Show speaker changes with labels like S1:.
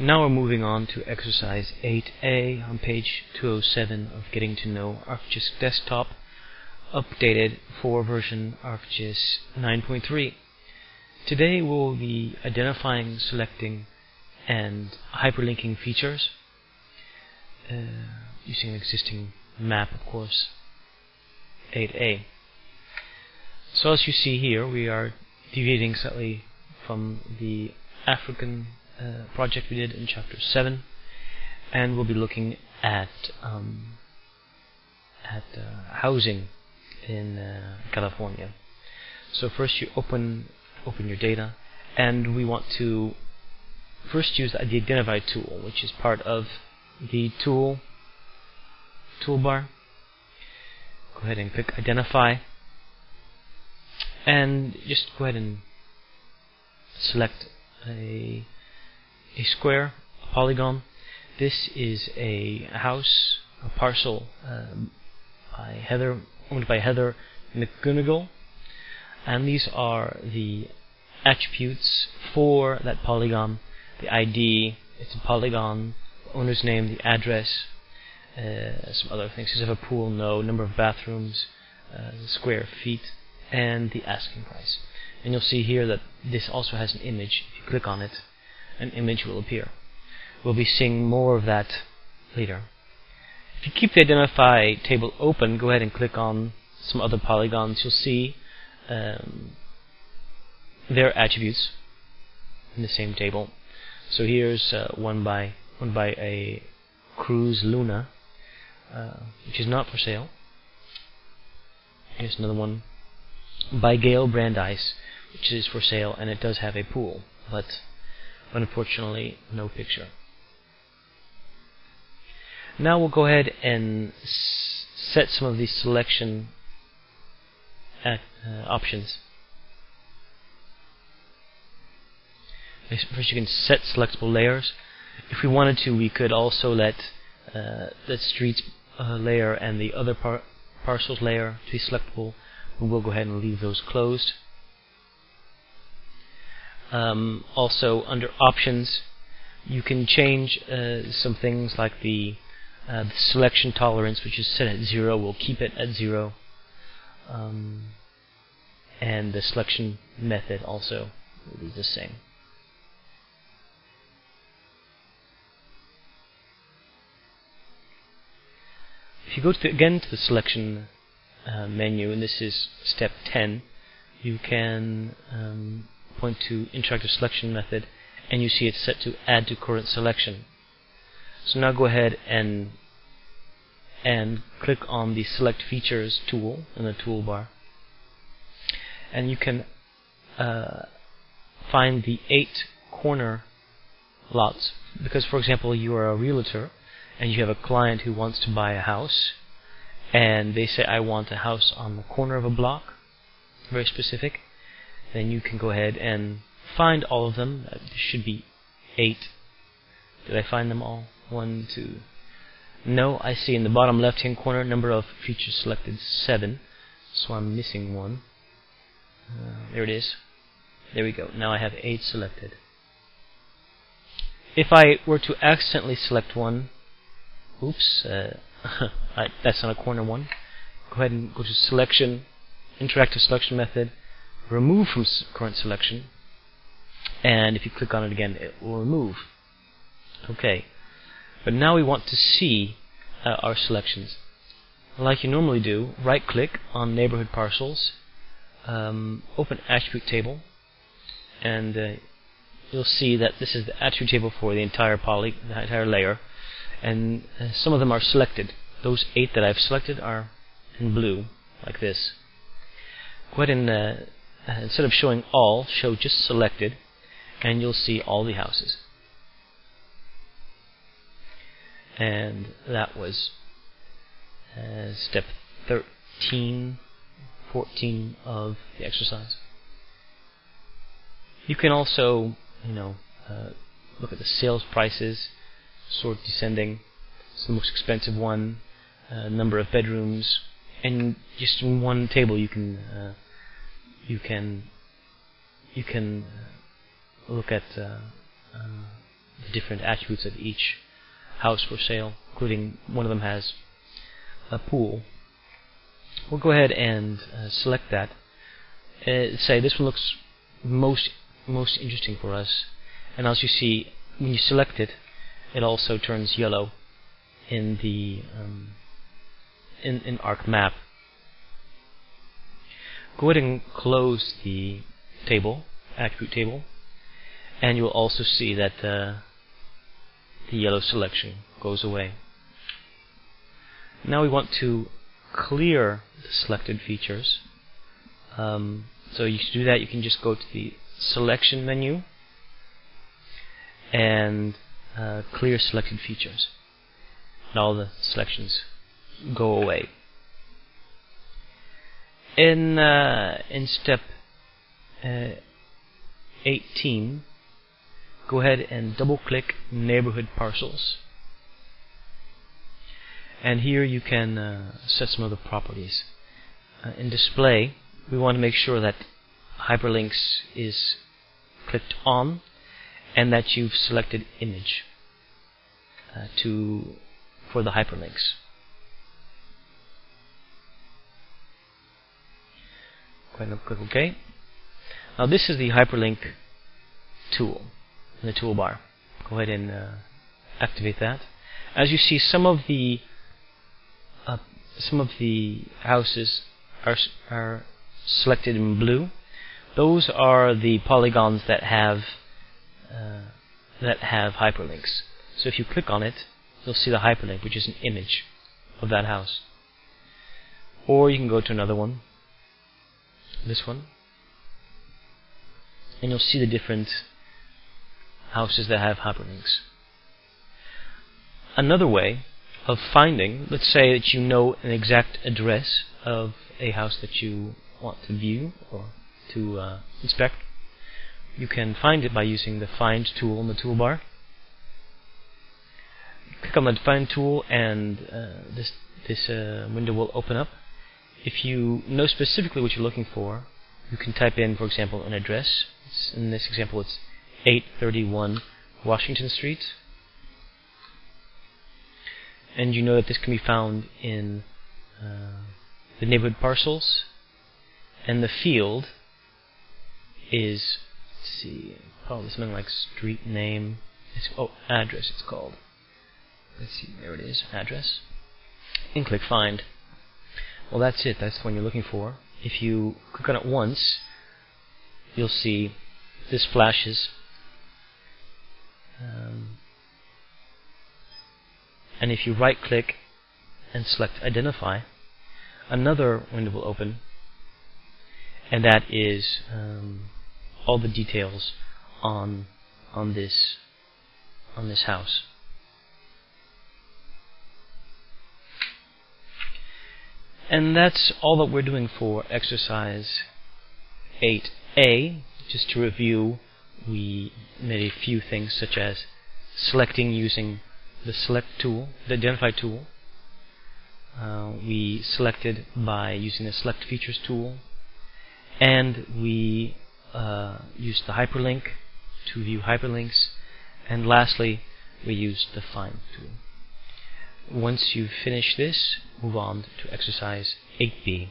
S1: Now we're moving on to exercise 8a on page 207 of Getting to Know ArcGIS Desktop, updated for version ArcGIS 9.3. Today we'll be identifying, selecting, and hyperlinking features uh, using an existing map, of course, 8a. So as you see here, we are deviating slightly from the African uh, project we did in chapter 7 and we'll be looking at um, at uh, housing in uh, California. So first you open open your data and we want to first use the identify tool which is part of the tool toolbar. Go ahead and click identify and just go ahead and select a a square, a polygon. This is a house, a parcel um, by Heather, owned by Heather McGunigal, and these are the attributes for that polygon. The ID, it's a polygon, owner's name, the address, uh, some other things. Does it have a pool? No. Number of bathrooms, uh, square feet, and the asking price. And you'll see here that this also has an image. If you click on it, an image will appear. We'll be seeing more of that later. If you keep the identify table open, go ahead and click on some other polygons. You'll see um, their attributes in the same table. So here's uh, one by one by a Cruise Luna, uh, which is not for sale. Here's another one by Gale Brandeis, which is for sale, and it does have a pool, but unfortunately no picture. Now we'll go ahead and set some of these selection at, uh, options. First you can set selectable layers. If we wanted to, we could also let uh, the streets uh, layer and the other par parcels layer to be selectable. We will go ahead and leave those closed. Um, also, under options, you can change uh, some things like the, uh, the, selection tolerance, which is set at zero. We'll keep it at zero, um, and the selection method also will be the same. If you go to the, again to the selection uh, menu, and this is step 10, you can um, point to interactive selection method and you see it's set to add to current selection. So now go ahead and and click on the select features tool in the toolbar. And you can uh, find the eight corner lots. Because for example you are a realtor and you have a client who wants to buy a house and they say I want a house on the corner of a block. Very specific then you can go ahead and find all of them. Uh, there should be eight. Did I find them all? One, two. No, I see in the bottom left hand corner number of features selected seven. So I'm missing one. Uh, there it is. There we go. Now I have eight selected. If I were to accidentally select one, oops, uh, that's not a corner one. Go ahead and go to selection, interactive selection method, remove from current selection and if you click on it again it will remove. Okay. But now we want to see uh, our selections. Like you normally do right click on neighborhood parcels um, open attribute table and uh, you'll see that this is the attribute table for the entire poly the entire layer and uh, some of them are selected. Those eight that I've selected are in blue like this. Go ahead and uh, instead of showing all, show just selected, and you'll see all the houses. And that was uh, step 13, 14 of the exercise. You can also, you know, uh, look at the sales prices, sort descending. It's the most expensive one, uh, number of bedrooms, and just in one table you can uh, you can you can look at uh, uh, the different attributes of each house for sale, including one of them has a pool. We'll go ahead and uh, select that. Uh, say this one looks most most interesting for us, and as you see, when you select it, it also turns yellow in the um, in in ArcMap. Go ahead and close the table, attribute table, and you will also see that uh, the yellow selection goes away. Now we want to clear the selected features. Um, so you to do that, you can just go to the selection menu and uh, clear selected features. And all the selections go away. In uh, in step uh, 18, go ahead and double click neighborhood parcels. And here you can uh, set some other properties. Uh, in display, we want to make sure that hyperlinks is clicked on and that you've selected image uh, to for the hyperlinks. Click OK. Now this is the hyperlink tool in the toolbar. Go ahead and uh, activate that. As you see, some of the uh, some of the houses are are selected in blue. Those are the polygons that have uh, that have hyperlinks. So if you click on it, you'll see the hyperlink, which is an image of that house. Or you can go to another one, this one, and you'll see the different houses that have hyperlinks. Another way of finding, let's say that you know an exact address of a house that you want to view or to uh, inspect, you can find it by using the Find tool in the toolbar. Click on the Find tool and uh, this, this uh, window will open up. If you know specifically what you're looking for, you can type in, for example, an address. in this example, it's 831 Washington Street. And you know that this can be found in uh, the neighborhood parcels. And the field is, let's see, probably something like street name. It's, oh, address it's called. Let's see, there it is, address. And click find. Well, that's it. That's the one you're looking for. If you click on it once, you'll see this flashes um, and if you right click and select identify another window will open and that is um, all the details on on this on this house and that's all that we're doing for exercise 8a just to review we made a few things such as selecting using the select tool, the identify tool. Uh, we selected by using the select features tool and we uh, used the hyperlink to view hyperlinks and lastly we used the find tool. Once you finish this, move on to exercise 8b.